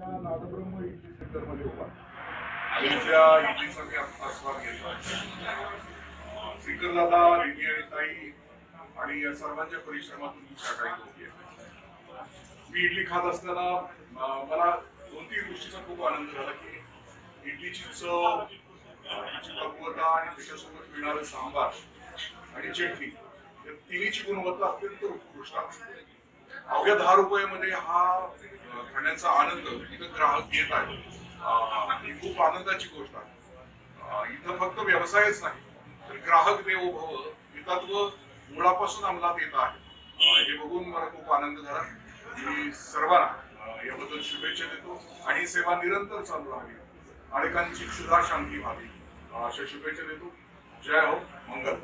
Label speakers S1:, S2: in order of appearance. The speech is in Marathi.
S1: त्या नादब्रह्म इडली सेंटरमध्ये उभा आणि ज्या इडलीचा मी आस्वाद घेतला श्रीकरदादा दिदी आणि ताई आणि या सर्वांच्या परिश्रमातून दुसऱ्या काही होती मी इडली खात असताना मला दोन तीन गोष्टीचा खूप आनंद झाला की इडलीची चव तिची पक्वता आणि त्याच्यासोबत मिळणारं सांबार आणि चटणी या तिन्हीची गुणवत्ता अत्यंत उत्कृष्ट अवघ्या दहा रुपयामध्ये हा खाण्याचा आनंद इथं ग्राहक घेत आहे ही खूप आनंदाची गोष्ट आहे. इथं फक्त व्यवसायच नाही तर ग्राहक देवो भव हे तत्व मुळापासून अंमलात येत आहे. हे बघून मला खूप आनंद झाला. मी सर्वांना याबद्दल शुभेच्छा देतो आणि सेवा निरंतर चालू राहावी. अनेकांची क्षुधा शांती व्हावी अशा शुभेच्छा देतो. जय हो मंगल.